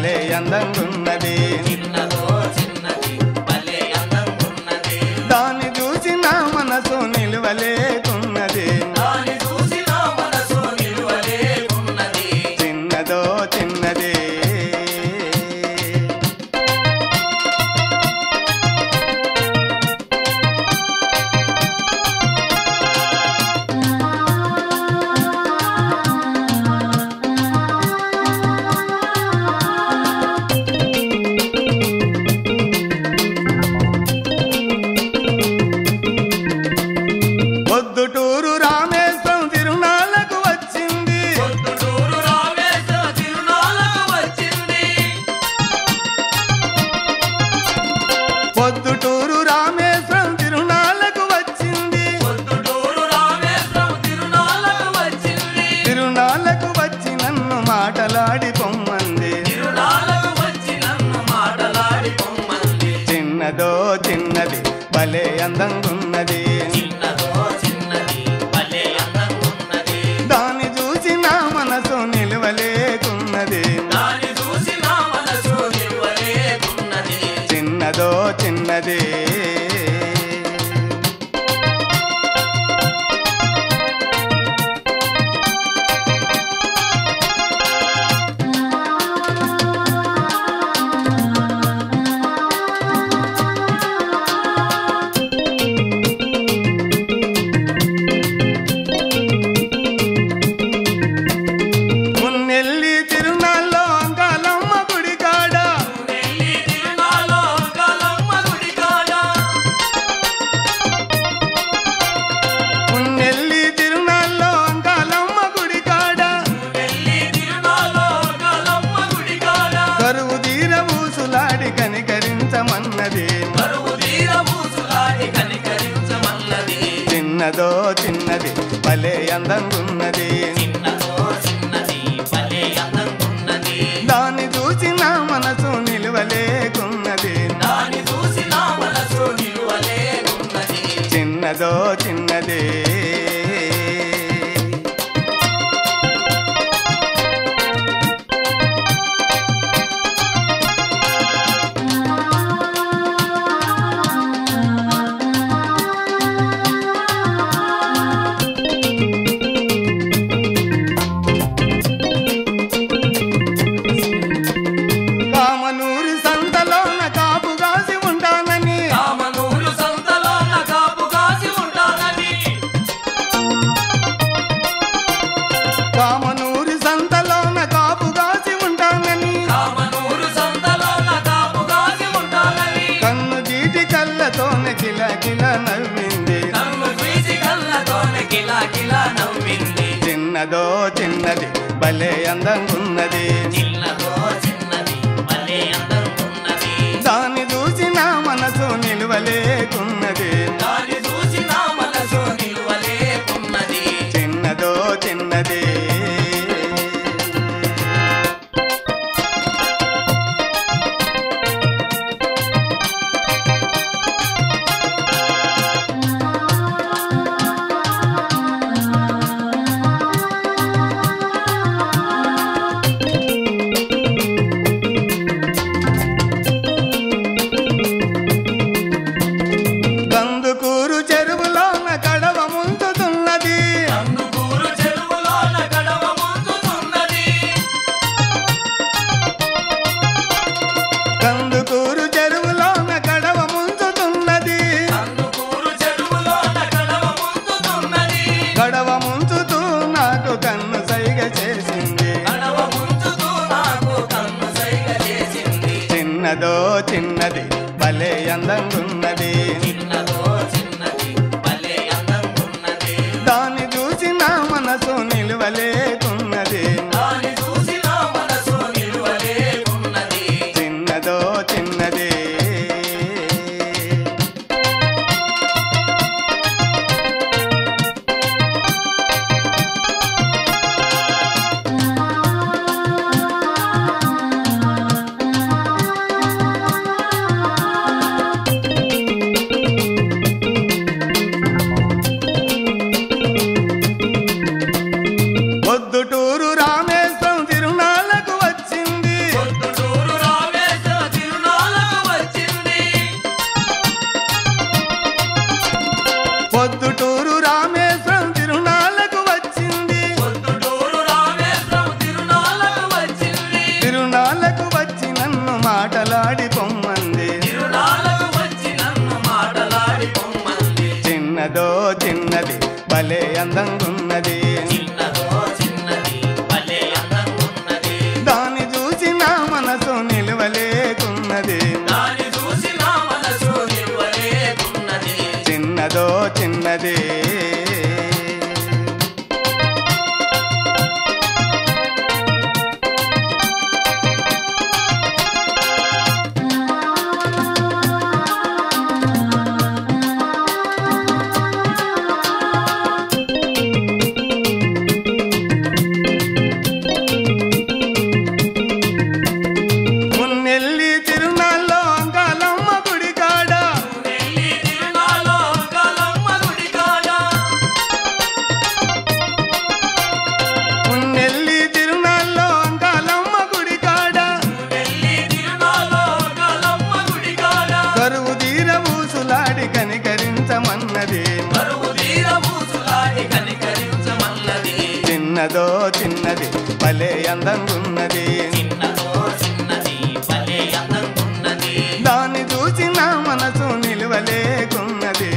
భలే అందంగున్నది. దాన్ని చూసిన మనసు నిలువలేదు. అందంగున్నది. దాన్ని చూసి నా మనసు నిలవలేకున్నది. చిన్నదో చిన్నదే. andando. చిన్నదో చిన్నది భలే అందంగున్నది. పొద్దుటూరు రామేశ్వరం తిరునాళ్ళకు వచ్చింది. పొద్దుటూరు రామేశ్వరం తిరునాళ్ళకు వచ్చింది. తిరునాళ్ళకు వచ్చి నన్ను మాటలాడి పొమ్మంది. తిరునాళ్ళకు వచ్చి నన్ను మాటలాడి పొమ్మంది. చిన్నదో చిన్నది భలే అందంగున్నది అందంగున్నది. దాన్ని చూసి నా మనసు నిలువలేకున్నది.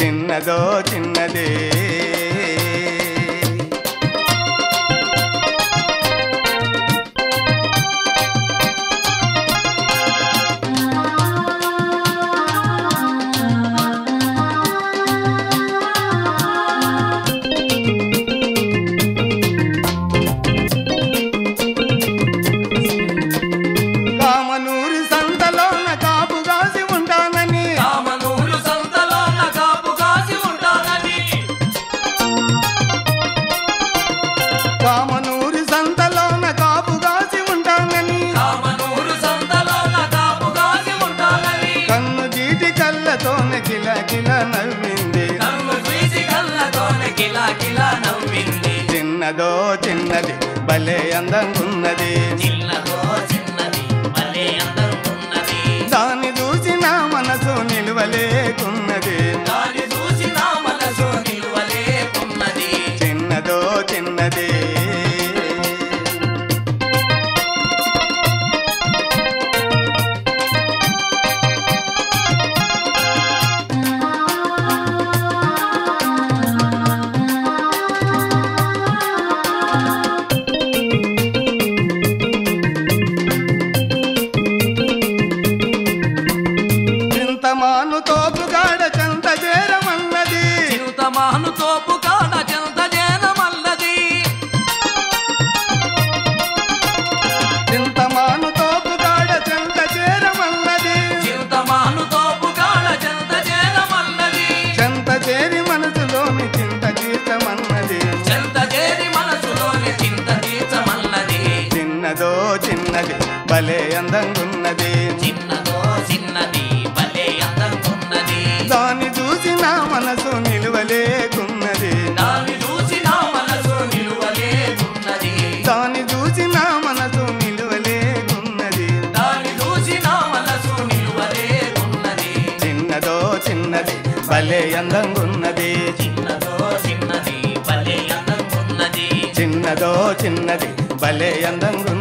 చిన్నదో చిన్నది చిన్నదో చిన్నది భలే అందంగున్నది. చిన్నదో చిరుతమాను తోపు కాడ చెంత జనమల్లది చింతమాను తోపుగాడ చెంత చేరమన్నది చిరుతమాను తోపు కాడ చెంత జనమల్లది చెంత చేరి మనసులోని చింత తీర్చమన్నది చెంత చేరి మనసులోని చింత చిన్నదో చిన్నది భలే అందంగున్నది. చిన్నదో చిన్నది భలే అందంగున్నది. దాన్ని చూసి నా మనసు భలే అందంగున్నది చిన్నదో చిన్నది భలే అందంగున్నది చిన్నదో చిన్నది భలే అందంగున్నది